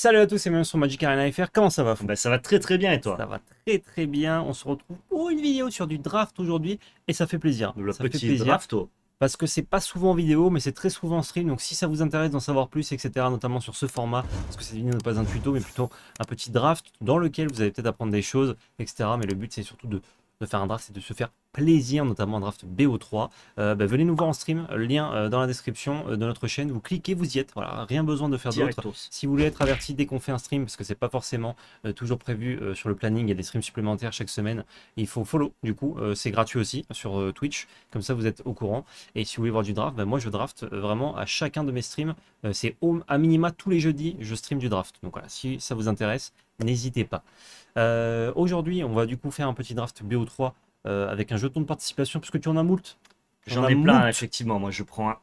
Salut à tous, c'est même sur Magic Arena FR. Comment ça va bah, Ça va très très bien et toi Ça va très très bien. On se retrouve pour une vidéo sur du draft aujourd'hui et ça fait plaisir. Le ça petit draft parce que c'est pas souvent en vidéo, mais c'est très souvent en stream. Donc si ça vous intéresse d'en savoir plus, etc., notamment sur ce format, parce que cette vidéo n'est pas un tuto, mais plutôt un petit draft dans lequel vous allez peut-être apprendre des choses, etc. Mais le but c'est surtout de de faire un draft, c'est de se faire plaisir, notamment draft BO3. Euh, bah, venez nous voir en stream, lien euh, dans la description euh, de notre chaîne. Vous cliquez, vous y êtes. Voilà, rien besoin de faire d'autre. Si vous voulez être averti dès qu'on fait un stream, parce que c'est pas forcément toujours prévu sur le planning, il y a des streams supplémentaires chaque semaine. Il faut follow, du coup, c'est gratuit aussi sur Twitch. Comme ça, vous êtes au courant. Et si vous voulez voir du draft, bah, moi je draft vraiment à chacun de mes streams. c'est à minima tous les jeudis, je stream du draft. Donc voilà, si ça vous intéresse, n'hésitez pas. Aujourd'hui, on va du coup faire un petit draft BO3 euh, avec un jeton de participation, puisque tu en as moult. J'en ai plein, effectivement. Moi, je prends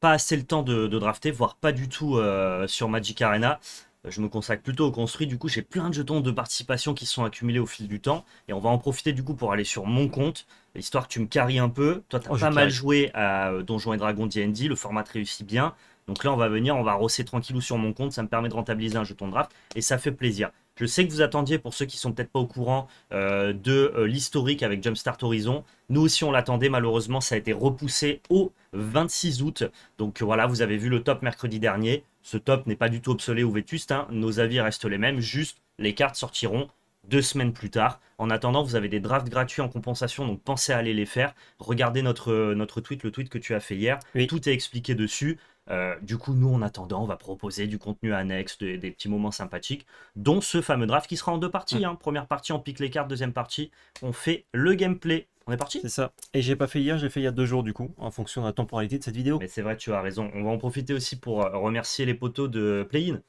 pas assez le temps de, drafter, voire pas du tout euh, sur Magic Arena. Je me consacre plutôt au construit. Du coup, j'ai plein de jetons de participation qui sont accumulés au fil du temps. Et on va en profiter du coup pour aller sur mon compte, histoire que tu me carries un peu. Toi, tu as oh, pas mal joué à Donjons et Dragons D&D. Le format te réussit bien. Donc là, on va venir, on va rosser tranquillou sur mon compte. Ça me permet de rentabiliser un jeton de draft et ça fait plaisir. Je sais que vous attendiez, pour ceux qui sont peut-être pas au courant, euh, de euh, l'historique avec Jumpstart Horizon. Nous aussi, on l'attendait. Malheureusement, ça a été repoussé au 26 août. Donc voilà, vous avez vu le top mercredi dernier. Ce top n'est pas du tout obsolète ou vétuste. Hein. Nos avis restent les mêmes. Juste, les cartes sortiront deux semaines plus tard. En attendant, vous avez des drafts gratuits en compensation, donc pensez à aller les faire. Regardez notre, notre tweet, le tweet que tu as fait hier. Tout est expliqué dessus. Euh, du coup, nous, en attendant, on va proposer du contenu annexe, des, petits moments sympathiques, dont ce fameux draft qui sera en deux parties. Hein. Première partie, on pique les cartes. Deuxième partie, on fait le gameplay. On est parti? C'est ça. Et j'ai pas fait hier, j'ai fait il y a deux jours du coup, en fonction de la temporalité de cette vidéo. Mais c'est vrai, tu as raison. On va en profiter aussi pour euh, remercier les potos de Play-in.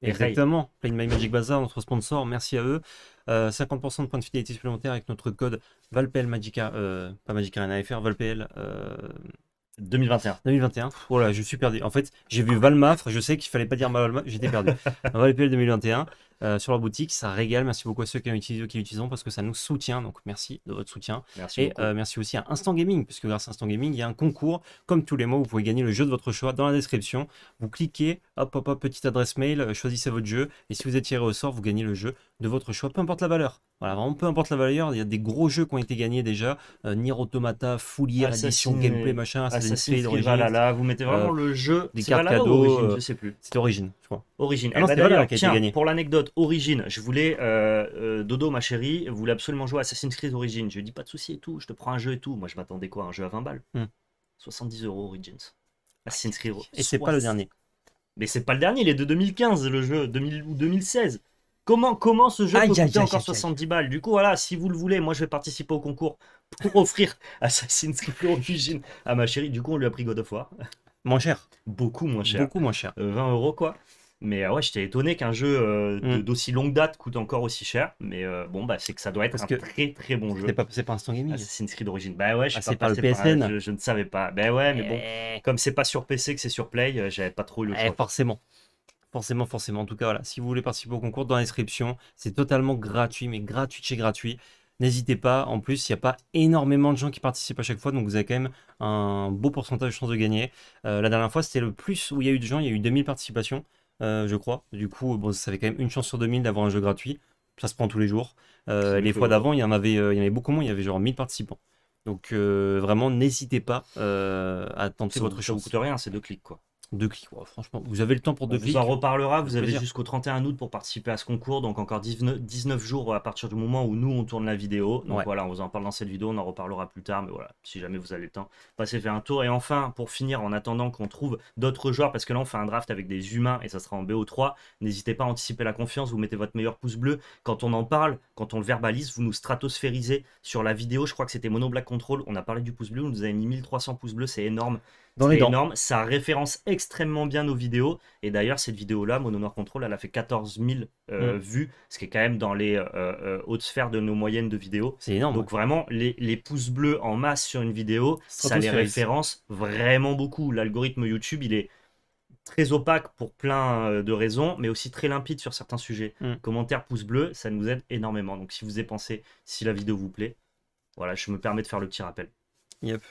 Exactement. Play-in My Magic Bazaar, notre sponsor, merci à eux. 50% euh, de points de fidélité supplémentaires avec notre code VALPL Magica, pas Magica FR, VALPL 2021. 2021. Voilà, je suis perdu. En fait, j'ai vu Valmafre, je sais qu'il fallait pas dire Valmafre, j'étais perdu. ValPL 2021 euh, sur la boutique, ça régale. Merci beaucoup à ceux qui l'utilisent parce que ça nous soutient. Donc merci de votre soutien. Merci Et euh, merci aussi à Instant Gaming, puisque grâce à Instant Gaming, il y a un concours. Comme tous les mois, vous pouvez gagner le jeu de votre choix dans la description. Vous cliquez, hop, hop, hop, petite adresse mail, euh, choisissez votre jeu. Et si vous êtes tiré au sort, vous gagnez le jeu de votre choix, peu importe la valeur. Voilà, vraiment peu importe la valeur, il y a des gros jeux qui ont été gagnés déjà. Nier Automata, Full Year, Edition, Gameplay, machin, Assassin's Creed Valhalla. Vous mettez vraiment le jeu. Des cartes cadeaux. je sais plus. C'est Origine, je crois. Origine. Ah eh ben, tiens, pour l'anecdote, Origine, je voulais, euh, euh, Dodo, ma chérie, voulait absolument jouer à Assassin's Creed Origins. Je lui ai dit pas de souci et tout, je te prends un jeu et tout. Moi, je m'attendais quoi Un jeu à 20 balles 70 hmm. euros Origins. Assassin's Creed. Et c'est pas le dernier. Mais c'est pas le dernier, il est de 2015, le jeu, 2000 ou 2016. Comment, comment ce jeu peut coûter encore 70 balles? Du coup, voilà, si vous le voulez, moi je vais participer au concours pour offrir Assassin's Creed Origins à ma chérie. Du coup, on lui a pris God of War. Moins cher. Beaucoup moins cher. Beaucoup moins cher. 20 euh, euros quoi. Mais euh, ouais, j'étais étonné qu'un jeu euh, mm. d'aussi longue date coûte encore aussi cher. Mais euh, bon, bah, c'est que ça doit être un très très bon jeu. C'est pas, pas Instant Gaming Assassin's Creed d'origine. Bah ouais, je ah, pas, le PSN. je, ne savais pas. Bah ouais, mais bon, eh. comme c'est pas sur PC que c'est sur Play, j'avais pas trop eu le eh, choix. forcément. Forcément, forcément. En tout cas, voilà. Si vous voulez participer au concours, dans la description, c'est totalement gratuit, mais gratuit chez gratuit. N'hésitez pas. En plus, il n'y a pas énormément de gens qui participent à chaque fois, donc vous avez quand même un beau pourcentage de chances de gagner. la dernière fois, c'était le plus où il y a eu de gens. Il y a eu 2000 participations. Euh, je crois. Du coup, bon, ça avait quand même une chance sur 2000 d'avoir un jeu gratuit. Ça se prend tous les jours. Euh, les fois d'avant, il y en avait, euh, il y en avait beaucoup moins. Il y avait genre 1000 participants. Donc vraiment, n'hésitez pas à tenter votre chance. Ça vous coûte rien, c'est deux clics quoi. Deux clics, franchement, vous avez le temps pour deux clics. On vous en reparlera, vous avez jusqu'au 31 août pour participer à ce concours, donc encore 19, jours à partir du moment où nous on tourne la vidéo. Donc voilà, on vous en parle dans cette vidéo, on en reparlera plus tard, mais voilà, si jamais vous avez le temps, passez faire un tour. Et enfin, pour finir, en attendant qu'on trouve d'autres joueurs, parce que là on fait un draft avec des humains et ça sera en BO3, n'hésitez pas à anticiper la confiance, vous mettez votre meilleur pouce bleu. Quand on en parle, quand on le verbalise, vous nous stratosphérisez sur la vidéo, je crois que c'était Mono Black Control, on a parlé du pouce bleu, on nous avez mis 1300 pouces bleus, c'est énorme. C'est énorme, ça référence extrêmement bien nos vidéos. Et d'ailleurs, cette vidéo-là, Mono Noir Control, elle a fait 14 000 euh, mm. vues, ce qui est quand même dans les euh, euh, hautes sphères de nos moyennes de vidéos. C'est énorme. Donc vraiment, les, pouces bleus en masse sur une vidéo, ça les référence vraiment beaucoup. L'algorithme YouTube, il est très opaque pour plein de raisons, mais aussi très limpide sur certains sujets. Mm. Commentaires, pouces bleus, ça nous aide énormément. Donc si vous avez pensé, si la vidéo vous plaît, voilà, je me permets de faire le petit rappel. Yep.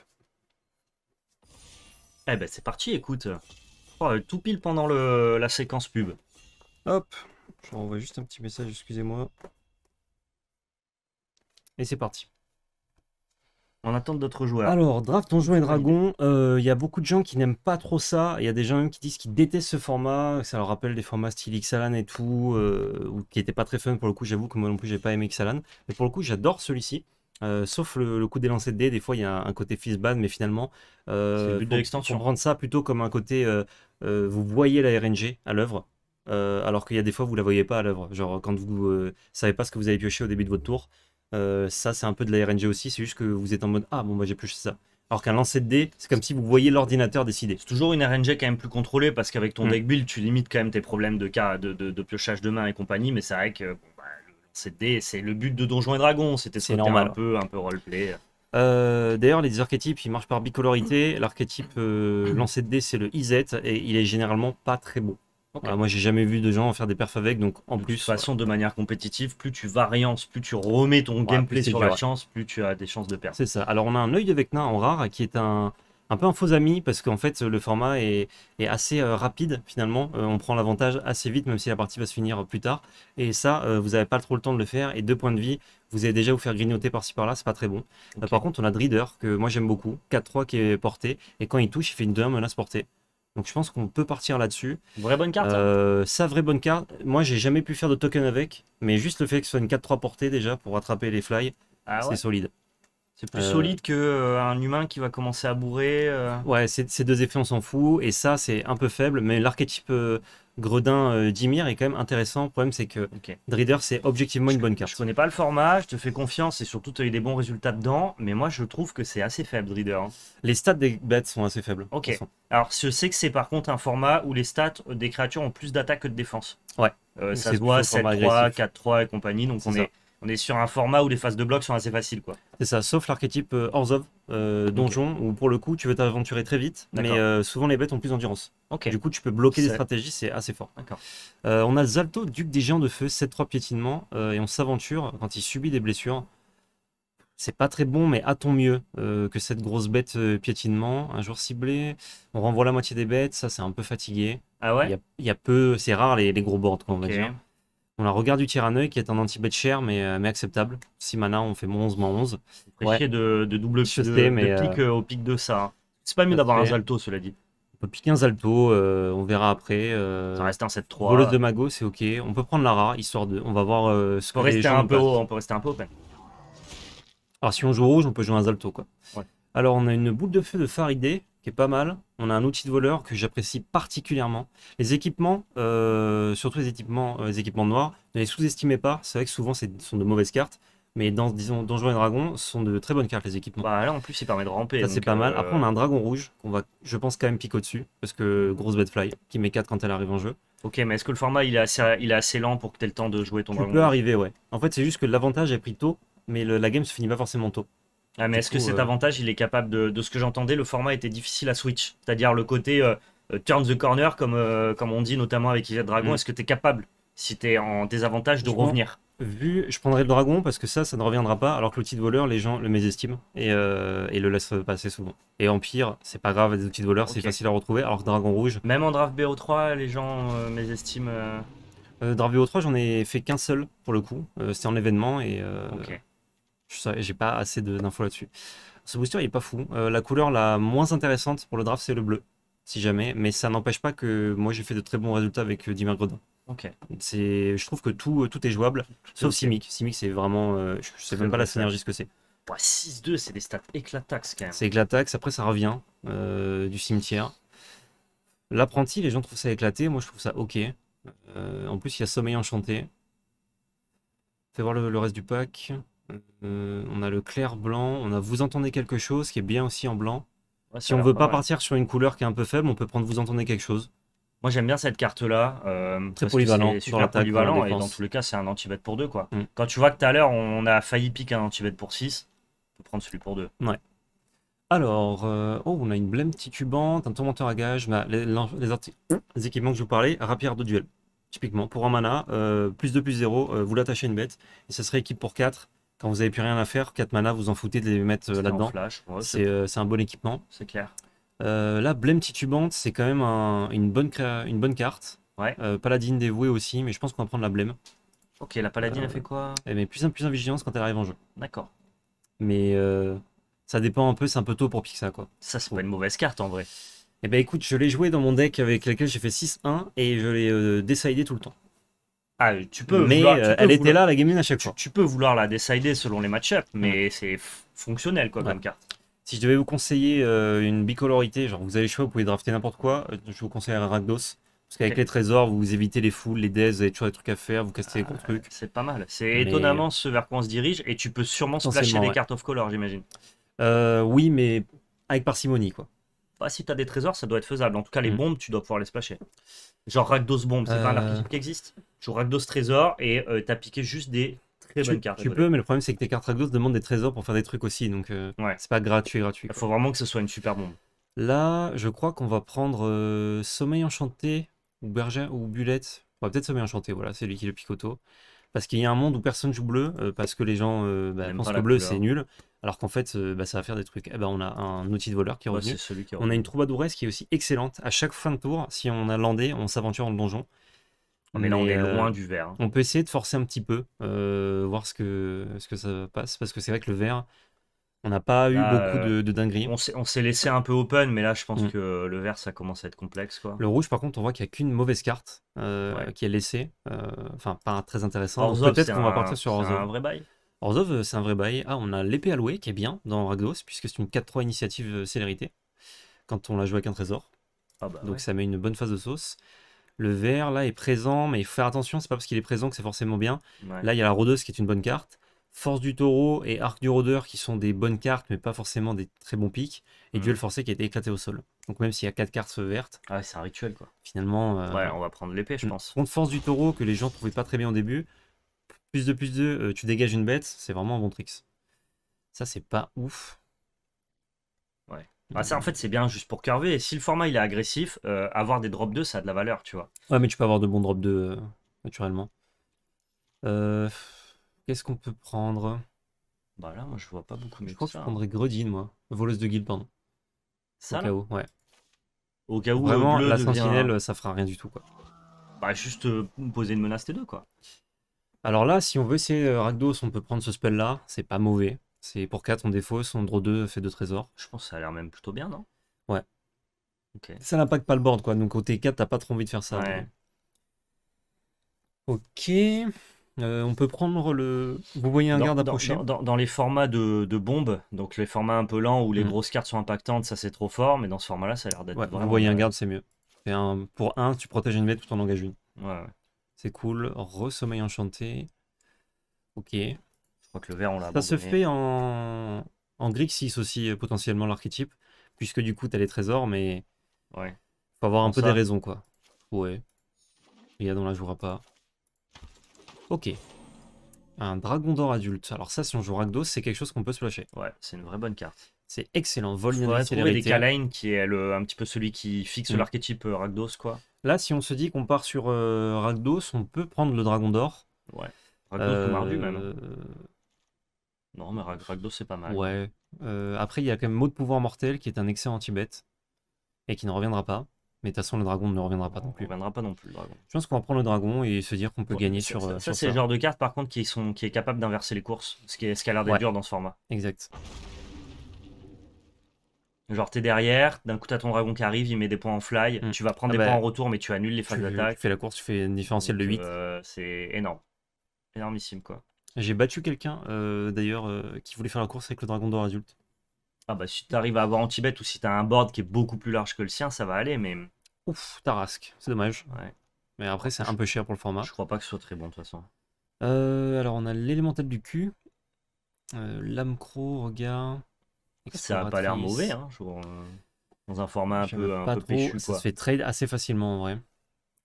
Eh ben c'est parti, écoute. Oh, tout pile pendant le, la séquence pub. Hop, je renvoie juste un petit message, excusez-moi. Et c'est parti. On attend d'autres joueurs. Alors, Draft Donjons et Dragons, euh, il y a beaucoup de gens qui n'aiment pas trop ça. Il y a des gens même qui disent qu'ils détestent ce format. Ça leur rappelle des formats style Xalan et tout, euh, ou qui n'étaient pas très fun pour le coup. J'avoue que moi non plus, j'ai pas aimé Xalan. Mais pour le coup, j'adore celui-ci. Euh, sauf le, coup des lancers de dés, des fois il y a un côté ban, mais finalement, euh, c'est le but de l'extension. prendre ça plutôt comme un côté, vous voyez la RNG à l'œuvre, alors qu'il y a des fois vous la voyez pas à l'œuvre. Genre quand vous savez pas ce que vous avez pioché au début de votre tour, euh, ça, c'est un peu de la RNG aussi. C'est juste que vous êtes en mode Ah, bon, bah j'ai plus ça. Alors qu'un lancer de dés, c'est comme si vous voyez l'ordinateur décider. C'est toujours une RNG quand même plus contrôlée parce qu'avec ton mm. deck build, tu limites quand même tes problèmes de, de, de, piochage de main et compagnie. Mais c'est vrai que c'est le but de Donjons et Dragons. C'était normal. Un peu, un peu roleplay. Euh, D'ailleurs, les archétypes, ils marchent par bicolorité. L'archétype euh, lancer de dés, c'est le IZ et il est généralement pas très beau moi, j'ai jamais vu de gens faire des perfs avec, donc en plus. De toute façon, de manière compétitive, plus tu variances, plus tu remets ton gameplay sur la chance, plus tu as des chances de perdre. C'est ça. Alors, on a un œil de Vecna en rare qui est un, un peu un faux ami parce qu'en fait, le format est, est assez euh, rapide finalement. Euh, on prend l'avantage assez vite, même si la partie va se finir plus tard. Et ça, euh, vous n'avez pas trop le temps de le faire. Et deux points de vie, vous allez déjà vous faire grignoter par-ci par-là, c'est pas très bon. par contre, on a Dreader que moi j'aime beaucoup, 4-3 qui est porté. Et quand il touche, il fait une 2-1 menace portée. Donc je pense qu'on peut partir là-dessus. Vraie bonne carte. Hein. Euh, ça, vraie bonne carte. Moi, j'ai jamais pu faire de token avec, mais juste le fait que ce soit une 4-3 portée déjà pour attraper les fly, ah c'est solide. C'est plus solide qu'un euh, humain qui va commencer à bourrer. Euh. Ouais, ces deux effets, on s'en fout. Et ça, c'est un peu faible. Mais l'archétype euh, Gredin Dimir est quand même intéressant. Le problème, c'est que Drider, c'est objectivement une bonne carte. Je connais pas le format, je te fais confiance et surtout, tu as eu des bons résultats dedans. Mais moi, je trouve que c'est assez faible, Drider. Hein. Les stats des bêtes sont assez faibles. Ok. Alors, je sais que c'est par contre un format où les stats des créatures ont plus d'attaque que de défense. Ouais. ça se voit 7-3, 4-3 et compagnie. Donc, on est on est sur un format où les phases de bloc sont assez faciles. quoi. C'est ça, sauf l'archétype euh, Orzhov, euh, donjon, où pour le coup tu veux t'aventurer très vite, mais euh, souvent les bêtes ont plus d'endurance. Du coup tu peux bloquer des stratégies, c'est assez fort. on a Zalto, duc des géants de feu, 7-3 piétinement, et on s'aventure quand il subit des blessures. C'est pas très bon, mais a-t-on mieux que cette grosse bête piétinement? Un jour ciblé, on renvoie la moitié des bêtes, ça c'est un peu fatigué. Ah ouais? Il y, a peu, c'est rare les, gros boards, on va dire. On a Regard du Tyranneuil qui est un anti-bet cher mais, euh, mais acceptable. 6 mana, on fait mon 11 moins 11. Ouais. De, de double pique euh, euh, au pic de ça. C'est pas mieux d'avoir un Zalto, cela dit. On peut piquer un Zalto, on verra après. ça reste un 7-3. Voleuse de Mago, c'est ok. On peut prendre Lara, histoire de. On va voir ce que rester un peu On peut rester un peu open. Alors si on joue rouge, on peut jouer un Zalto, quoi. Alors on a une boule de feu de Faridé qui est pas mal. On a un outil de voleur que j'apprécie particulièrement. Les équipements, euh, surtout les équipements, euh, les équipements noirs, ne les sous-estimez pas. C'est vrai que souvent, ce sont de mauvaises cartes. Mais dans, disons, Donjons et Dragons, ce sont de très bonnes cartes, les équipements. Bah là, en plus, il permet de ramper. Ça, c'est pas mal. Après, on a un dragon rouge qu'on va, je pense, quand même piquer au-dessus. Parce que grosse fly qui met 4 quand elle arrive en jeu. Ok, mais est-ce que le format, il est assez, il est assez lent pour que tu aies le temps de jouer ton dragon peut arriver, ouais. En fait, c'est juste que l'avantage est pris tôt, mais la game se finit pas forcément tôt. Ah, mais est-ce que cet euh, avantage, il est capable de, de ce que j'entendais, le format était difficile à switch? C'est-à-dire le côté euh, euh, turn the corner, comme, comme on dit notamment avec Isaac Dragon, mm. est-ce que tu es capable, si tu es en désavantage, de revenir? Vu, je prendrais le dragon parce que ça, ça ne reviendra pas, alors que l'outil de voleur, les gens le mésestiment et, et le laissent passer souvent. Et Empire, c'est pas grave, des outils de voleur, c'est facile à retrouver, alors que Dragon Rouge. Même en draft BO3, les gens mésestiment. draft BO3, j'en ai fait qu'un seul pour le coup, c'était en événement et. J'ai pas assez d'infos là-dessus. Ce booster, il est pas fou. Euh, la couleur la moins intéressante pour le draft, c'est le bleu, si jamais. Mais ça n'empêche pas que moi, j'ai fait de très bons résultats avec euh, Dimir Gredin. Ok. Je trouve que tout, tout est jouable, sauf Simic. Simic, c'est vraiment. Euh, je sais même pas la synergie ce que c'est. 6-2, c'est des stats éclatax quand même. C'est éclatax, après ça revient du cimetière. L'apprenti, les gens trouvent ça éclaté, moi je trouve ça ok. en plus, il y a Sommeil Enchanté. Fais voir le reste du pack. Euh, on a le clair blanc, on a vous entendez quelque chose qui est bien aussi en blanc. si on veut pas, partir sur une couleur qui est un peu faible, on peut prendre vous entendez quelque chose. Moi j'aime bien cette carte là. Euh, Très polyvalent. Super polyvalent et dans tous les cas c'est un anti-bet pour 2 quoi. Mm. Quand tu vois que tout à l'heure on a failli piquer un anti-bet pour 6, on peut prendre celui pour 2. Ouais. Alors, euh, oh, on a une blême titubante, un tourmenteur à gage, les, les, équipements que je vous parlais, rapière de duel. Typiquement, pour un mana, plus 2 plus 0, vous l'attachez une bête, et ça serait équipe pour 4. Quand vous n'avez plus rien à faire, 4 mana, vous en foutez de les mettre euh, là-dedans. Euh, c'est un bon équipement. C'est clair. Euh, là, Blême Titubante, c'est quand même une, bonne une bonne carte. Ouais. Euh, paladine dévouée aussi, mais je pense qu'on va prendre la blême. Ok, la paladine, Euh, elle fait quoi? Elle met plus en plus en vigilance quand elle arrive en jeu. D'accord. Mais euh, ça dépend un peu, c'est un peu tôt pour Pixa quoi. Ça, c'est pas une mauvaise carte en vrai. Eh ben écoute, je l'ai joué dans mon deck avec lequel j'ai fait 6-1 et je l'ai décidé tout le temps. Ah, tu peux. mais vouloir- tu euh, peux elle était là la game 1 à chaque Tu, fois. tu peux vouloir la décider selon les match-ups, mais c'est fonctionnel quoi Ouais. comme carte. Si je devais vous conseiller euh, une bicolorité, genre vous avez le choix, vous pouvez drafter n'importe quoi, euh, je vous conseille un Rakdos. Parce qu'avec les trésors, vous évitez les foules, les deaths, vous avez toujours des trucs à faire, vous cassez les gros trucs. C'est pas mal. C'est Mais- étonnamment ce vers quoi on se dirige et tu peux sûrement splasher des ouais. cartes off color, j'imagine. Euh, oui, mais avec parcimonie quoi. Bah, si t'as des trésors, ça doit être faisable. En tout cas, les Mm. bombes, tu dois pouvoir les splasher. Genre Rakdos bombe, c'est pas un Euh. archétype qui existe. Tu joues Rakdos trésor et euh, t'as piqué juste des très Tu, bonnes cartes. tu peux, mais le problème c'est que tes cartes Rakdos demandent des trésors pour faire des trucs aussi, donc euh, Ouais. c'est pas gratuit, gratuit. Il faut vraiment que ce soit une super bombe. Là, je crois qu'on va prendre Sommeil Enchanté ou Berger ou Bulette. On va peut-être Sommeil Enchanté, voilà, c'est lui qui est le picoto. Parce qu'il y a un monde où personne joue bleu, euh, parce que les gens euh, bah, pensent que bleu c'est nul, alors qu'en fait euh, bah, ça va faire des trucs. Eh ben, on a un outil de voleur qui est Ouais, revenu. c'est celui qui est on a une troubadouresse qui est aussi excellente. À chaque fin de tour, si on a landé, on s'aventure dans le donjon. Mais là, on est loin du vert. On peut essayer de forcer un petit peu, voir ce que, ce que ça passe, parce que c'est vrai que le vert, on n'a pas eu Là, beaucoup euh, de, de dingueries. On s'est laissé un peu open, mais là, je pense Mm. que le vert, ça commence à être complexe. quoi. Le rouge, par contre, on voit qu'il n'y a qu'une mauvaise carte euh, Ouais. qui est laissée. euh, Enfin, pas très intéressant. Peut-être qu'on va partir sur c'est un vrai bail. Orzhov, euh, c'est un vrai bail. Ah, on a l'épée allouée qui est bien dans Ragdos, puisque c'est une 4-3 initiative célérité quand on la joue avec un trésor. Ah bah Donc ouais. ça met une bonne phase de sauce. Le vert, là, est présent, mais il faut faire attention, c'est pas parce qu'il est présent que c'est forcément bien. Ouais. Là, il y a la rôdeuse qui est une bonne carte. Force du taureau et arc du rôdeur qui sont des bonnes cartes, mais pas forcément des très bons pics. Et Mhm. duel forcé qui a été éclaté au sol. Donc même s'il y a 4 cartes vertes, Ah ouais, c'est un rituel, quoi. finalement. euh, Ouais, on va prendre l'épée, je pense. Contre force du taureau que les gens trouvaient pas très bien au début. Plus de plus de, euh, tu dégages une bête, c'est vraiment un bon tricks. Ça, c'est pas ouf. Ouais. Ah, ça, en fait, c'est bien juste pour curver. Et si le format il est agressif, euh, avoir des drop 2, ça a de la valeur, tu vois. Ouais, mais tu peux avoir de bons drops de euh, naturellement. Euh, Qu'est-ce qu'on peut prendre? Bah là, moi, je vois pas beaucoup mieux Je crois que que je ça. hein. prendrais Gredine, moi. Voleuse de guild, pardon. Ça, au cas où, ouais. Au cas où Vraiment, bleu la devient- sentinelle, ça fera rien du tout, quoi. Bah, juste euh, poser une menace T2, quoi. Alors là, si on veut essayer euh, Rakdos, on peut prendre ce spell-là. C'est pas mauvais. C'est pour 4, on défausse, on draw 2, fait 2 trésors. Je pense que ça a l'air même plutôt bien, non? Ouais. Ok. Ça n'impacte pas le board, quoi. Donc au T4, t'as pas trop envie de faire ça. Ouais. Ok. Euh, on peut prendre le. Vous voyez un Dans, garde approcher dans- dans- dans les formats de, de bombes, donc les formats un peu lents où les Mm. grosses cartes sont impactantes, ça c'est trop fort, mais dans ce format-là, ça a l'air d'être Ouais, vous voyez un garde, c'est mieux. Un... Pour 1, tu protèges une bête tout en engages une. Ouais, ouais. C'est cool. Re-sommeil enchanté. Ok. Je crois que le vert, on l'a Ça se fait en, en Grixis aussi, euh, potentiellement, l'archétype. Puisque du coup, t'as les trésors, mais Ouais. faut avoir un peu ça. des raisons, quoi. Ouais. Riyad, on la jouera pas. Ok. Un dragon d'or adulte. Alors ça, si on joue Rakdos, c'est quelque chose qu'on peut splasher. Ouais, c'est une vraie bonne carte. C'est excellent. Vol Il faudrait trouver des célérité. Kalain qui est le, un petit peu celui qui fixe Mm. l'archétype euh, Rakdos, quoi. Là, si on se dit qu'on part sur euh, Rakdos, on peut prendre le dragon d'or. Ouais. Rakdos ou Mardu, même. Euh, Non, mais Ra- Rakdos, c'est pas mal. Ouais. Euh, après, il y a quand même Mot de pouvoir mortel qui est un excellent anti-bet et qui ne reviendra pas. Mais de toute façon, le dragon ne reviendra pas non On plus. reviendra pas non plus, le dragon. Je pense qu'on va prendre le dragon et se dire qu'on peut gagner ça- sur, ça, euh, ça, c'est le genre de carte, par contre, qui, sont, qui est capable d'inverser les courses. Ce qui, est, ce qui a l'air d'être Ouais. dur dans ce format. Exact. Genre, t'es derrière, d'un coup, t'as ton dragon qui arrive, il met des points en fly. Mm. Tu vas prendre Ah des bah, points en retour, mais tu annules les Tu, phases tu d'attaque. fais la course, tu fais une différentielle de Donc, 8. euh, c'est énorme. Énormissime, quoi. J'ai battu quelqu'un, euh, d'ailleurs, euh, qui voulait faire la course avec le dragon d'or adulte. Ah bah, si t'arrives à avoir anti-bet ou si t'as un board qui est beaucoup plus large que le sien, ça va aller, mais Ouf, Tarasque. C'est dommage. ouais, Mais après, c'est un peu cher pour le format. je crois pas que ce soit très bon, de toute façon. Euh, alors, on a l'élémental du cul. Euh, Lame croc, regard. Ça a pas l'air mauvais, hein, genre, euh, dans un format un peu, un pas peu trop. péchu, ça se fait trade assez facilement en vrai.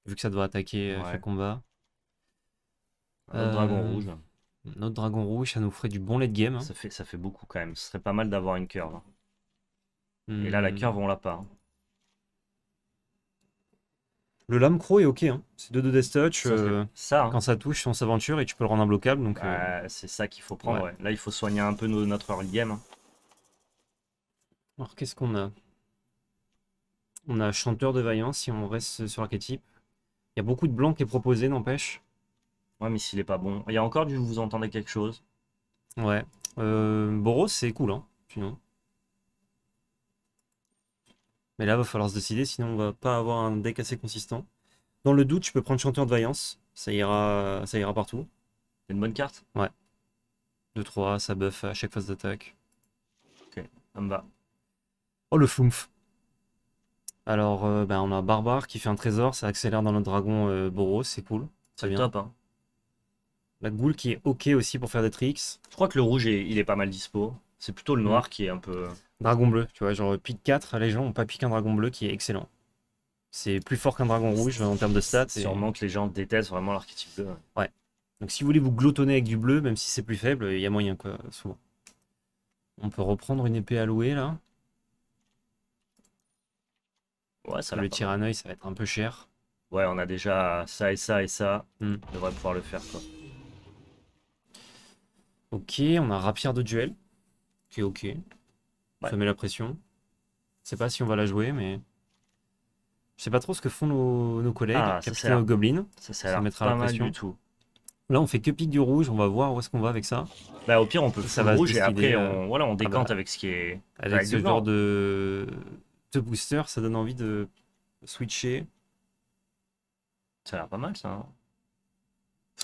Vu que ça doit attaquer euh, Ouais. chaque combat. Un dragon rouge, Notre dragon rouge, ça nous ferait du bon late game. hein. ça fait, ça fait beaucoup quand même. Ce serait pas mal d'avoir une curve. hein. Et là, la Hmm. curve, on l'a pas. hein. Le lame croc est ok. Hein. C'est 2 de death touch. Ça, euh, ça, hein. quand ça touche, on s'aventure et tu peux le rendre imbloquable. Donc, euh, c'est ça qu'il faut prendre. ouais. ouais. Là, il faut soigner un peu nos- notre early game. Alors, qu'est-ce qu'on a? On a chanteur de vaillance si on reste sur l'archétype. Il y a beaucoup de blanc qui est proposé, n'empêche. Ouais, mais s'il est pas bon. Il y a encore du vous entendez quelque chose. Ouais. Euh, Boros, c'est cool, hein, sinon. Mais là, va falloir se décider, sinon on va pas avoir un deck assez consistant. Dans le doute, je peux prendre Chanteur de Vaillance. Ça ira, ça ira partout. C'est une bonne carte 2-3, ça buff à chaque phase d'attaque. Ça me va. Oh, le floumf. Alors, euh, ben, on a Barbare qui fait un trésor, ça accélère dans notre dragon euh, Boros, c'est cool. C'est top, hein. La Ghoul qui est ok aussi pour faire des tricks. Je crois que le rouge, est- il est pas mal dispo. C'est plutôt le Mm. noir qui est un peu. Dragon bleu, tu vois, genre pique 4, les gens ont pas piqué un dragon bleu qui est excellent. C'est plus fort qu'un dragon rouge en termes de stats. et- Sûrement que les gens détestent vraiment l'archétype bleu. Donc si vous voulez vous glotonner avec du bleu, même si c'est plus faible, il y a moyen quoi, souvent. On peut reprendre une épée allouée là. Ouais, ça le pas. tyranneuil, ça va être un peu cher. Ouais, on a déjà ça et ça et ça. Mm. On devrait pouvoir le faire, quoi. Ok, on a rapière de duel, qui est ok. Ouais. Ça met la pression. Je sais pas si on va la jouer, mais je sais pas trop ce que font nos, nos collègues, Ah, ça, Capitaine là. Goblin. Ça, ça Ça mettra pas la pression. du tout. Là, on fait que pique du rouge. On va voir où est-ce qu'on va avec ça. Bah, au pire, on peut Ça va rouge et après, euh, on, voilà, on décante bah. avec ce qui est. Avec, Avec ce genre de, de booster, ça donne envie de switcher. Ça a l'air pas mal, ça. hein.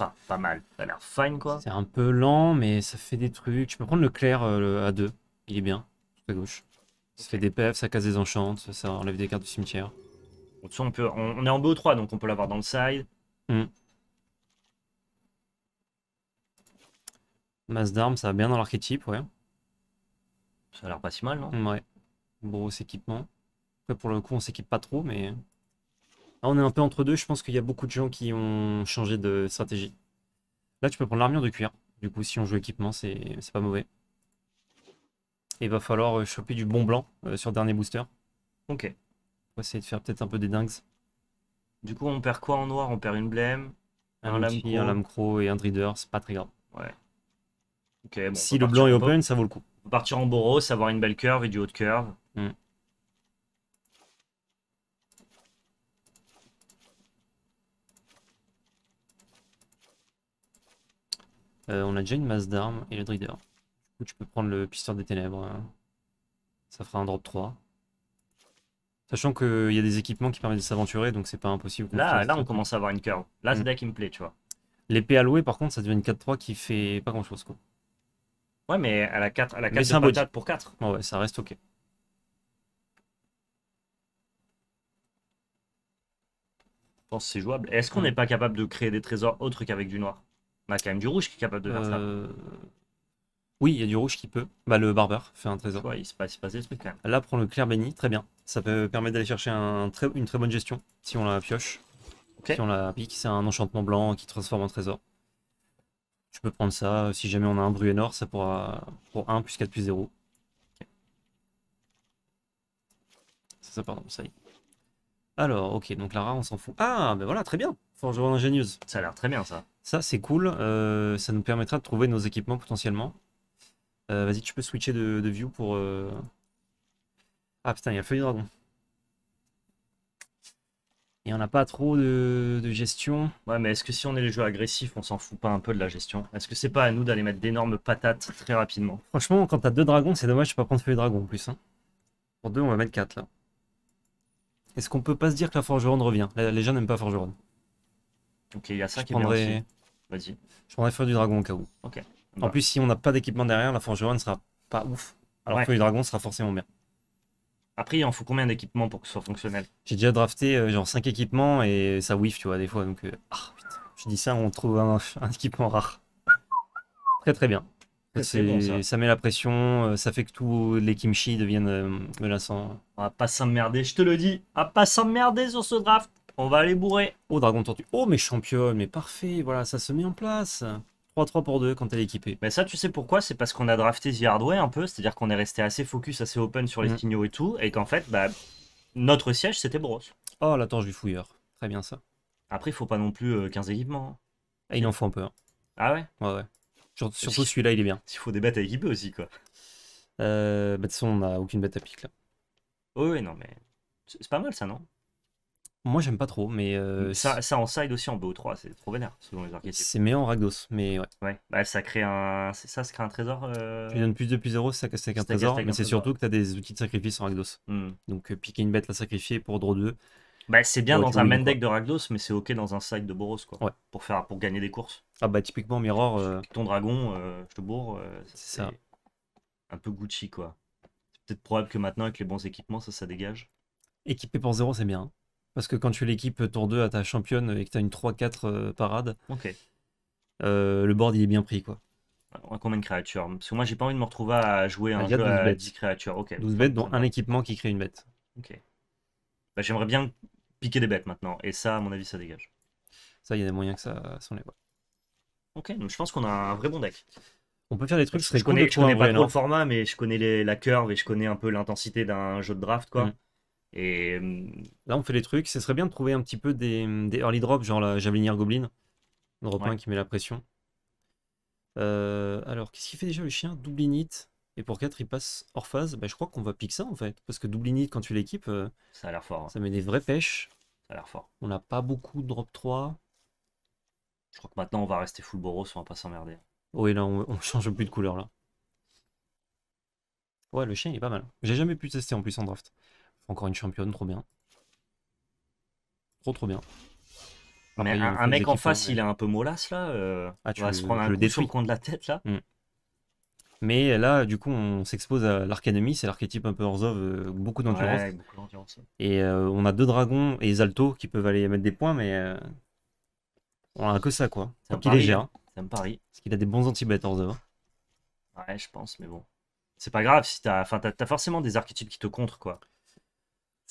Enfin, pas mal. Ça a l'air fine, quoi. C'est un peu lent, mais ça fait des trucs. Je peux prendre le clair euh, à 2. Il est bien, tout à gauche. Ça fait des PF, ça casse des enchantes, ça enlève des cartes du cimetière. De toute façon, on, peut, on, on est en BO3, donc on peut l'avoir dans le side. Masse d'armes, ça va bien dans l'archétype, ouais. Ça a l'air pas si mal, non? Ouais. Gros équipement. Après, pour le coup, on s'équipe pas trop, mais. Là, on est un peu entre deux. Je pense qu'il y a beaucoup de gens qui ont changé de stratégie. Là, tu peux prendre l'armure de cuir. Du coup, si on joue équipement, c'est pas mauvais. Et il va falloir euh, choper du bon blanc euh, sur dernier booster. Ok. On va essayer de faire peut-être un peu des dingues. Du coup, on perd quoi en noir? On perd une blême. Un, un Lamcro et un Dreader, c'est pas très grave. Ok, bon, on si le blanc est open, ça vaut le coup. on peut partir en Boros, avoir une belle curve et du haut de curve. Euh, on a déjà une masse d'armes et le Dreader. Du coup, tu peux prendre le Pisteur des Ténèbres. hein. Ça fera un drop 3. Sachant qu'il y a des équipements qui permettent de s'aventurer, donc c'est pas impossible. Là, là, on commence à avoir une curve. Là, ce Mm. deck, il me plaît, tu vois. L'épée allouée, par contre, ça devient une 4-3 qui fait pas grand chose. Quoi. Ouais, mais elle a 4, elle a Mais 4 c'est de un body. patate pour 4. Ouais, ouais, ça reste ok. Je pense que c'est jouable. Est-ce qu'on Mm. n'est pas capable de créer des trésors autres qu'avec du noir? On a quand même du rouge qui est capable de faire ça. Euh, Oui, il y a du rouge qui peut. Bah, le barbare fait un trésor. vois, il se passe, il se passe des trucs quand même. Là, prend le clair béni, très bien. Ça peut permettre d'aller chercher un très- une très bonne gestion si on la pioche. Si on la pique, c'est un enchantement blanc qui transforme en trésor. Je peux prendre ça. Si jamais on a un Bruenor, ça pourra pour 1 plus 4 plus 0. C'est ça, pardon, ça y est. Alors, ok, donc Lara, on s'en fout. Ah, ben voilà, très bien. Forgeron ingénieuse. Ça a l'air très bien, ça. Ça, c'est cool. euh, ça nous permettra de trouver nos équipements potentiellement. Euh, Vas-y, tu peux switcher de, de view pour. euh, Ah putain, il y a le feuille de dragon. Et on n'a pas trop de, de gestion. Ouais, mais est-ce que si on est les jeux agressifs, on s'en fout pas un peu de la gestion? Est-ce que c'est pas à nous d'aller mettre d'énormes patates très rapidement? Franchement, quand t'as deux dragons, c'est dommage de pas prendre feuille dragon en plus. hein. Pour deux, on va mettre 4 là. Est-ce qu'on peut pas se dire que la forgeronne revient? Les gens n'aiment pas forgeronne. Ok, il y a ça Je qui est aussi. Vas-y. je prendrais feuille du dragon au cas où. Ok. En Bah. plus, si on n'a pas d'équipement derrière, la forgeronne sera pas ouf. Alors Ouais. feuille du dragon sera forcément bien. Après, il en faut combien d'équipements pour que ce soit fonctionnel? J'ai déjà drafté euh, genre 5 équipements et ça whiff, tu vois, des fois. Donc, euh, ah, putain. Je dis ça, on trouve un, un équipement rare. Très très bien. Bon, ça. ça met la pression, euh, ça fait que tous les kimchi deviennent menaçants. On va pas s'emmerder, je te le dis. On va pas s'emmerder sur ce draft. On va aller bourrer. Oh, dragon tortue. Oh, mais championne, mais parfait. Voilà, ça se met en place. 3-3 pour 2 quand elle est équipée. Mais ça, tu sais pourquoi? C'est parce qu'on a drafté The Hardway un peu, c'est-à-dire qu'on est resté assez focus, assez open sur les Mm. signaux et tout, et qu'en fait, bah, notre siège, c'était Boros. Oh, la torche du fouilleur. Très bien ça. Après, il faut pas non plus euh, 15 équipements. hein. Ah, il en faut un peu. hein. Ah ouais? Ouais, ouais. Sur- surtout celui-là, il est bien. Il faut des bêtes à équiper aussi, quoi. Euh, bah, de toute façon, on n'a aucune bête à pique là. Oui, oui, non, mais c'est pas mal ça, non? Moi, j'aime pas trop, mais euh, Ça, ça en side aussi en BO3, c'est trop vénère selon les archétypes. c'est meilleur en Ragdos. Mais ouais. Ouais, bah, ça crée un. C'est ça, ça crée un trésor. euh, Tu donnes plus de plus 0, ça casse avec un trésor, mais c'est surtout que tu as des outils de sacrifice en Ragdos. hmm. Donc euh, piquer une bête, la sacrifier pour draw 2. Bah, c'est bien dans un main deck de Ragdos, mais c'est ok dans un side de Boros, quoi. Ouais. Pour, faire, pour gagner des courses. Ah bah typiquement Mirror, euh, Ton dragon, euh, je te bourre. C'est ça. Un peu Gucci, quoi. C'est peut-être probable que maintenant, avec les bons équipements, ça, ça dégage. équipé pour 0, c'est bien. Parce que quand tu l'équipes tour 2 à ta championne et que tu as une 3-4 euh, parade, euh, le board il est bien pris quoi. On a combien de créatures? Parce que moi, j'ai pas envie de me retrouver à jouer un y a jeu 12 à bêtes. 10 créatures. Ok. 12 ça- bêtes, dont un équipement qui crée une bête. Ok. Bah, J'aimerais bien piquer des bêtes maintenant. Et ça, à mon avis, ça dégage. Ça, il y a des moyens que ça s'enlève. ouais. Ok, donc je pense qu'on a un vrai bon deck. On peut faire des trucs, ce je cool connais, de je connais un pas vrai trop le format, mais je connais les- la curve et je connais un peu l'intensité d'un jeu de draft, quoi. Mm. Et hum, Là, on fait des trucs. Ce serait bien de trouver un petit peu des, des early drops, genre la Javelinière Goblin. Drop Ouais. 1 qui met la pression. Euh, alors, qu'est-ce qu'il fait déjà le chien? Double init. Et pour 4, il passe hors phase. Bah, je crois qu'on va pique ça en fait. Parce que double init, quand tu l'équipes, euh, ça a l'air fort. hein. ça met des vraies pêches. Ça a l'air fort. On n'a pas beaucoup de drop 3. Je crois que maintenant, on va rester full Boros, on va pas s'emmerder. Oui, là, on, on change plus de couleur là. Ouais, le chien il est pas mal. J'ai jamais pu tester en plus en draft. Encore une championne, trop bien. Trop trop bien. Mais Après, il un, mec en face, mais- il est un peu molasse là. euh, Ah, il tu va le- se prendre un coin de la tête là. Mais là, du coup, on s'expose à l'arcanemy, c'est l'archétype un peu Orzhov, euh, beaucoup d'endurance. Ouais. Et euh, on a deux dragons et Zalto qui peuvent aller mettre des points, mais euh, on a que ça quoi. C'est un Faut qu'il est gère, hein. Ça me parie. parce qu'il a des bons anti-bêtes Orzhov. Ouais, je pense, mais bon. C'est pas grave si t'as. Enfin, t'as t'as forcément des archétypes qui te contrent, quoi.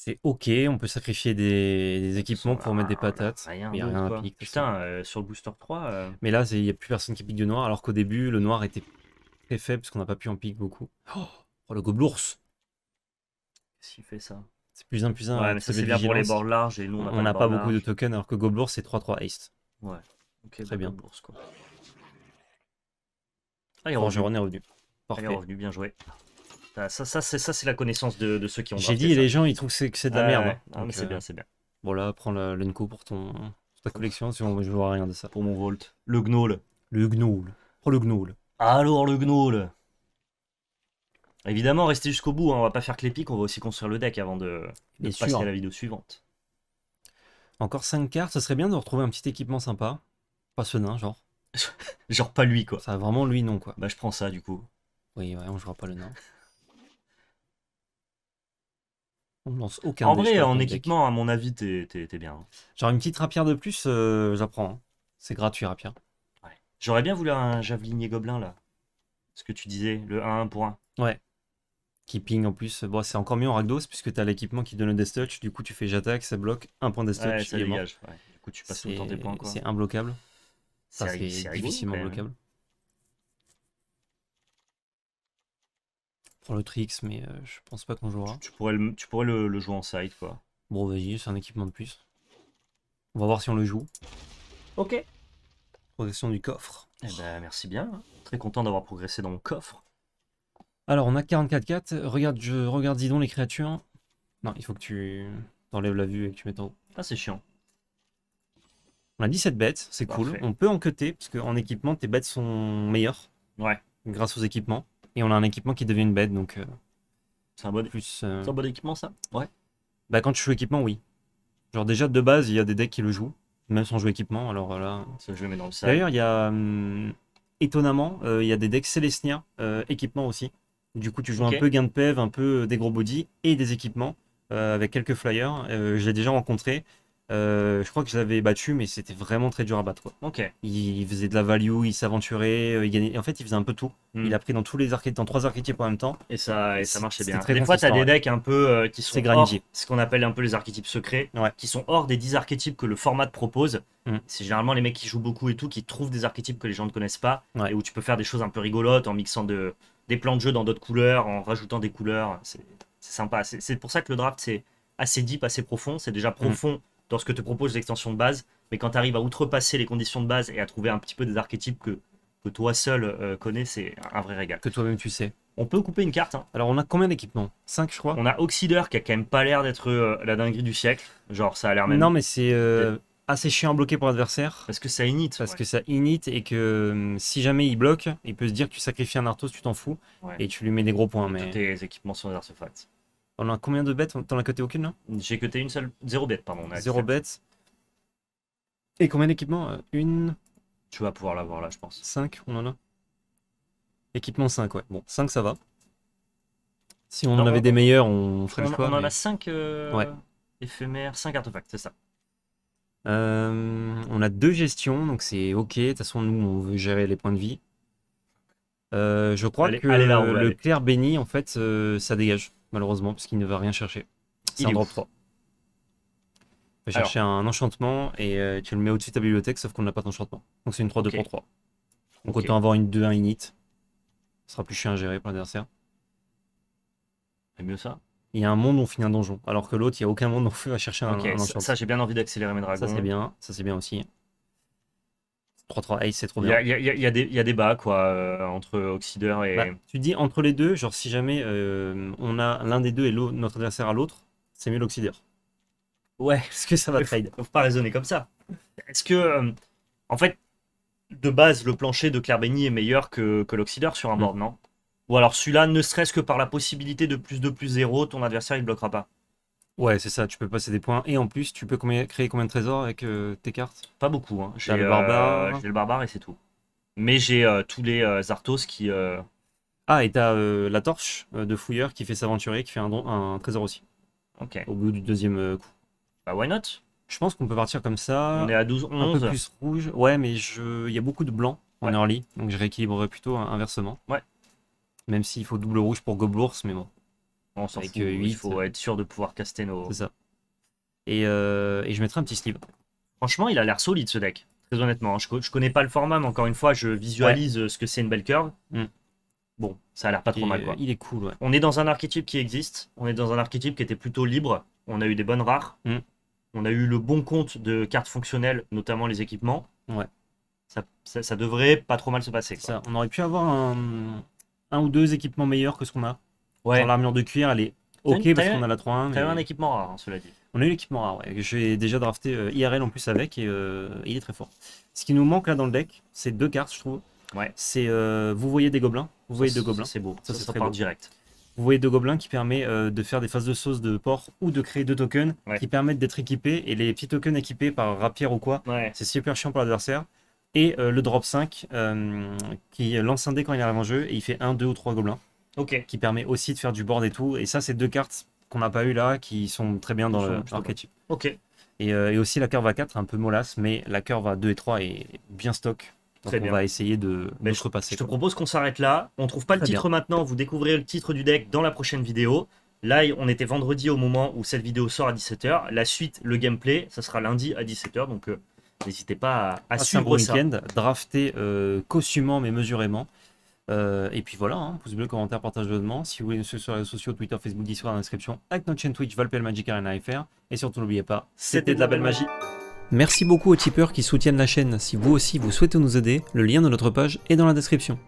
C'est ok, on peut sacrifier des, des équipements pour mettre des patates. Rien, y a rien à pique, Putain, euh, sur le booster 3, euh, Mais là, il n'y a plus personne qui pique du noir, alors qu'au début, le noir était très faible parce qu'on n'a pas pu en pique beaucoup. Oh, oh, le gobelours qu'est-ce qu'il fait ça? C'est plus un plus un. Ouais, mais ça c'est bien pour les bords larges et nous on n'a pas beaucoup de tokens, alors que gobelours c'est 3-3 haste. Ouais, ok, Très bah, bien. bonne bourse, quoi. Ah, il est revenu. revenu. Parfait. est revenu, bien joué. Ça, ça, ça, c'est la connaissance de, de ceux qui ont J'ai dit, ça. les gens ils trouvent que c'est de la merde. hein. Ah, c'est euh, bien, c'est bien. Bon, là, prends le, l'Enco pour, ton, ta collection, sinon je vois rien de ça. Pour mon Volt. Le Gnoll. Le gnoul. Prends le gnoul. Alors le Gnoll Évidemment, restez jusqu'au bout, hein, on va pas faire que l'épique, on va aussi construire le deck avant de, de passer sûr. à la vidéo suivante. Encore 5 cartes, ce serait bien de retrouver un petit équipement sympa. Pas ce nain, genre. Genre pas lui, quoi. Ça vraiment lui, non, quoi. Bah je prends ça, du coup. Oui, ouais, on jouera pas le nain. On lance aucun en vrai, en équipement, à mon avis, t'es bien. Genre une petite rapière de plus, euh, j'apprends. hein. C'est gratuit, rapière. Ouais. J'aurais bien voulu un javelinier gobelin, là. Ce que tu disais, le 1 pour 1. Qui ping en plus. Bon, c'est encore mieux en Ragdos, puisque tu as l'équipement qui donne le Death Touch. Du coup, tu fais j'attaque, ça bloque, un point Death Touch, Ouais, ça il est mort. dégage. Ouais. Du coup, tu passes tout le temps tes points, quoi. C'est imbloquable. Ça, c'est rigolo, difficilement quand même. bloquable. Prends le Trix, mais euh, je pense pas qu'on jouera. Tu pourrais, le, tu pourrais le, le jouer en side, quoi. Bon, vas-y, c'est un équipement de plus. On va voir si on le joue. Ok. Progression du coffre. Eh ben, merci bien. hein. Très content d'avoir progressé dans mon coffre. Alors, on a 44-4. Regarde, je regarde dis donc les créatures. Non, il faut que tu enlèves la vue et que tu mettes en haut. Ah, c'est chiant. On a 17 bêtes, c'est cool. On peut en cutter, parce qu'en équipement, tes bêtes sont meilleures Ouais. grâce aux équipements. Et on a un équipement qui devient une bête, donc euh, C'est un, bon... plus. euh, c'est un bon équipement, ça? Ouais. Bah, quand tu joues équipement, oui. Genre, déjà de base, il y a des decks qui le jouent, même sans jouer équipement. Alors là. Ça, je le mets dans le. D'ailleurs, il y a. hum, étonnamment, euh, il y a des decks Célestia euh, équipement aussi. Du coup, tu joues Ok. un peu gain de PEV, un peu euh, des gros body et des équipements euh, avec quelques flyers. Euh, je l'ai déjà rencontré. Euh, je crois que je l'avais battu, mais c'était vraiment très dur à battre. Quoi. Ok. Il faisait de la value, il s'aventurait, euh, il gagnait. En fait, il faisait un peu tout. Hmm. Il a pris dans tous les archétypes, dans trois archétypes en même temps. Et ça, et ça marchait bien. très Des fois, tu as consistant, des decks un peu euh, qui sont C'est hors, ce qu'on appelle un peu les archétypes secrets, Ouais. qui sont hors des 10 archétypes que le format te propose. Mm. C'est généralement les mecs qui jouent beaucoup et tout, qui trouvent des archétypes que les gens ne connaissent pas, Ouais. et où tu peux faire des choses un peu rigolotes en mixant de, des plans de jeu dans d'autres couleurs, en rajoutant des couleurs. C'est sympa. C'est pour ça que le draft, c'est assez deep, assez profond. C'est déjà profond dans ce que te propose l'extension de base, mais quand tu arrives à outrepasser les conditions de base et à trouver un petit peu des archétypes que, que toi seul euh, connais, c'est un vrai régal. Que toi-même tu sais. On peut couper une carte. hein. Alors, on a combien d'équipements? 5, je crois On a Oxider qui a quand même pas l'air d'être euh, la dinguerie du siècle. Genre, ça a l'air même. Non, mais c'est euh, assez chiant à bloquer pour l'adversaire. Parce que ça init. Parce ouais. que ça init et que hum, si jamais il bloque, il peut se dire que tu sacrifies un Arthos, tu t'en fous Ouais. et tu lui mets des gros points. Tous Mais tes équipements sont des artefacts. On a combien de bêtes T'en as coté aucune là J'ai coté une seule. Zéro bête, pardon. on a Zéro 17. bêtes. Et combien d'équipements Euh, Une, Tu vas pouvoir l'avoir là, je pense. 5, on en a Équipement 5, ouais. Bon, 5 ça va. Si on Non, en avait on- des meilleurs, on ferait On, le choix. on en a 5 Ouais. éphémères, 5 artefacts, c'est ça. Euh, on a deux gestions, donc c'est ok. De toute façon, nous, on veut gérer les points de vie. Euh, je crois Allez- que allez là, le clair béni, en fait, euh, ça dégage, malheureusement, parce qu'il ne va rien chercher. C'est un drop où 3. Il va chercher un enchantement et euh, tu le mets au-dessus de ta bibliothèque, sauf qu'on n'a pas d'enchantement. Donc c'est une 3-2 Ok. pour 3. Donc autant avoir une 2-1 init. Ce sera plus chiant à gérer pour l'adversaire. C'est mieux ça? Il y a un monde où on finit un donjon, alors que l'autre, il n'y a aucun monde où on va chercher un, un ça, enchantement. ça, j'ai bien envie d'accélérer mes dragons. Ça, c'est bien, ça c'est bien aussi. 3-3 ace, c'est trop bien. il y a- y y des- il y a des bas quoi, euh, entre Oxider et. Bah, tu dis entre les deux, genre si jamais euh, on a l'un des deux et notre adversaire à l'autre, c'est mieux l'Oxidaire. Ouais, Parce que ça va trade? faut pas raisonner comme ça. Est-ce que. euh, en fait, de base, le plancher de Clairbéni est meilleur que, que sur un Mm. board, non? Ou alors celui-là, ne serait-ce que par la possibilité de plus 2 plus 0, ton adversaire il bloquera pas? Ouais, c'est ça, tu peux passer des points. Et en plus, tu peux combien- créer combien de trésors avec euh, tes cartes? Pas beaucoup, hein. J'ai le euh, barbare. j'ai le barbare et c'est tout. Mais j'ai euh, tous les Arthos qui. Ah, et t'as la torche de fouilleur qui fait s'aventurer, qui fait un, don- un trésor aussi, Ok. au bout du deuxième coup. Bah, why not? Je pense qu'on peut partir comme ça. On est à 12, un 11. peu plus rouge. Ouais, mais je... il y a beaucoup de blanc en Ouais. early, donc je rééquilibrerai plutôt hein, inversement. Ouais. Même s'il faut double rouge pour Goblours, mais bon, On s'en fout, Il faut euh, être sûr de pouvoir caster nos. c'est ça. Et, euh, et je mettrai un petit sleeve. Franchement, il a l'air solide ce deck. Très honnêtement, hein. je, je connais pas le format, mais encore une fois, je visualise euh, ce que c'est une belle curve. Mm. Bon, ça a l'air pas trop Et, mal quoi. il est cool, ouais. On est dans un archétype qui existe. On est dans un archétype qui était plutôt libre. On a eu des bonnes rares. Mm. On a eu le bon compte de cartes fonctionnelles, notamment les équipements. Ouais. Ça, ça, ça devrait pas trop mal se passer. quoi. Ça, on aurait pu avoir un, un ou deux équipements meilleurs que ce qu'on a. Ouais. L'armure de cuir, elle est ok une- parce qu'on a la 3-1. T'as eu mais un équipement rare, hein, cela dit. On a eu l'équipement rare, ouais. J'ai déjà drafté euh, IRL en plus avec et euh, il est très fort. Ce qui nous manque là dans le deck, c'est deux cartes, je trouve. Ouais. C'est euh, vous voyez des gobelins, vous voyez Ça, deux gobelins. C'est beau. Ça, Ça, c'est ça très part beau. direct. Vous voyez deux gobelins qui permet euh, de faire des phases de sauce de port ou de créer deux tokens Ouais. qui permettent d'être équipés et les petits tokens équipés par rapier ou quoi, Ouais. c'est super chiant pour l'adversaire. Et euh, le drop 5 euh, qui lance un dé quand il arrive en jeu et il fait un, deux ou trois gobelins Ok. qui permet aussi de faire du board et tout. Et ça, c'est deux cartes qu'on n'a pas eu là qui sont très bien dans l'archétype. Ok. Et, euh, et aussi la curve à 4 un peu mollasse, mais la curve à 2 et 3 est bien stock. Donc Très on bien. va essayer de, Mais de se repasser. Je te quoi. propose qu'on s'arrête là. On trouve pas le titre maintenant. Vous découvrirez le titre du deck dans la prochaine vidéo. Là, on était vendredi au moment où cette vidéo sort à 17h. La suite, le gameplay, ça sera lundi à 17h. Donc, euh, n'hésitez pas à, à un suivre bon ça. week-end, drafter euh, cossument mais mesurément. Euh, et puis voilà, hein, pouce bleu, commentaire, partage demande. Si vous voulez nous suivre sur les réseaux sociaux, Twitter, Facebook, Discord dans la description, avec notre chaîne Twitch, Valpel Magic Arena FR. Et surtout, n'oubliez pas, c'était de la belle magie. Merci beaucoup aux tipeurs qui soutiennent la chaîne. Si vous aussi vous souhaitez nous aider, le lien de notre page est dans la description.